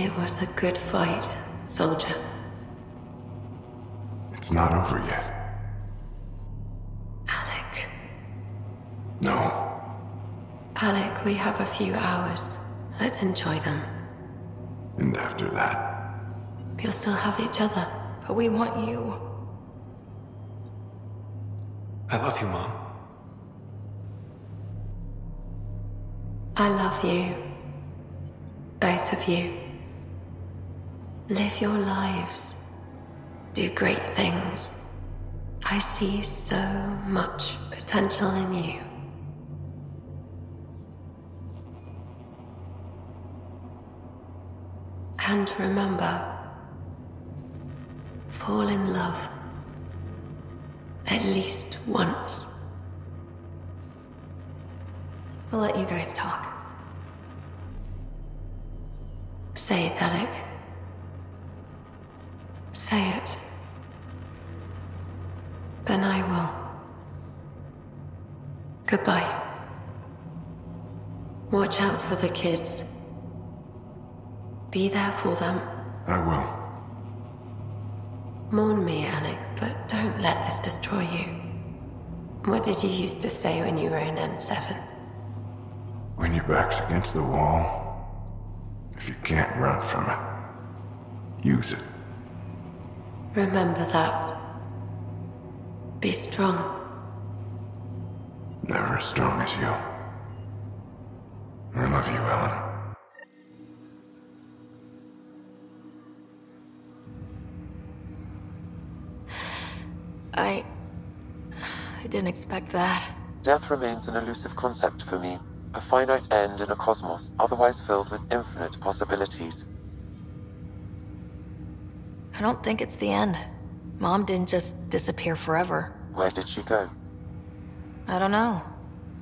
It was a good fight, soldier. It's not over yet. Alec. No. Alec, we have a few hours. Let's enjoy them. And after that, You'll still have each other. But we want you. I love you, Mom. I love you. Both of you. Live your lives. Do great things. I see so much potential in you. And remember, fall in love. At least once. We'll let you guys talk. Say it, Alec. Say it. Then I will. Goodbye. Watch out for the kids. Be there for them. I will. Mourn me, Alec, but don't let this destroy you. What did you used to say when you were in N7? When your back's against the wall, if you can't run from it, use it. Remember that. Be strong. Never as strong as you. I love you, Ellen. I... I didn't expect that. Death remains an elusive concept for me, a finite end in a cosmos otherwise filled with infinite possibilities. I don't think it's the end. Mom didn't just disappear forever. Where did she go? I don't know.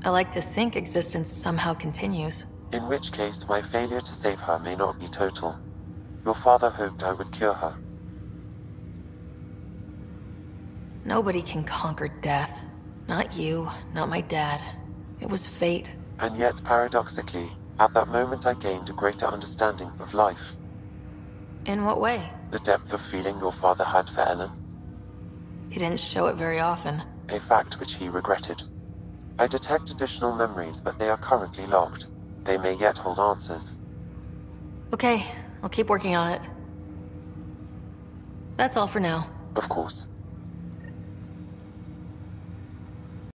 I like to think existence somehow continues. In which case, my failure to save her may not be total. Your father hoped I would cure her. Nobody can conquer death. Not you, not my dad. It was fate. And yet, paradoxically, at that moment I gained a greater understanding of life. In what way? The depth of feeling your father had for Ellen, He didn't show it very often. a fact which he regretted. I detect additional memories, but they are currently locked. They may yet hold answers. Okay, I'll keep working on it. That's all for now. Of course.